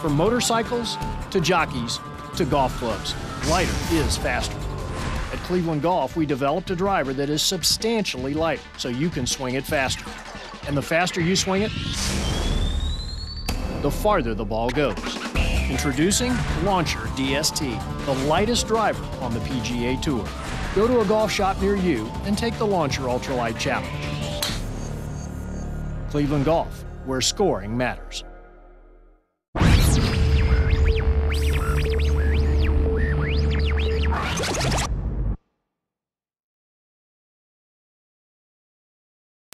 From motorcycles to jockeys to golf clubs, lighter is faster. At Cleveland Golf, we developed a driver that is substantially lighter so you can swing it faster. And the faster you swing it, the farther the ball goes. Introducing Launcher DST, the lightest driver on the PGA Tour. Go to a golf shop near you and take the Launcher Ultralight Challenge. Cleveland Golf, where scoring matters.